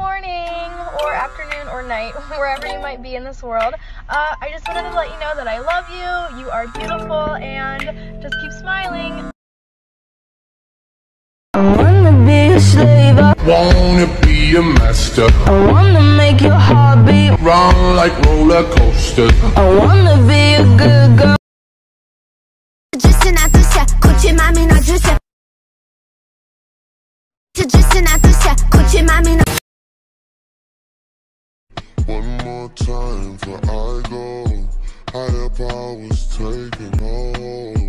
morning or afternoon or night, wherever you might be in this world. Uh, I just wanted to let you know that I love you, you are beautiful, and just keep smiling. I wanna be a slave, I Wanna be a master, I wanna make your heart beat run like roller coasters. I wanna be a good girl 只是那只是空气妈咪那只是，这只是那只 time for I go. Higher powers taking hold.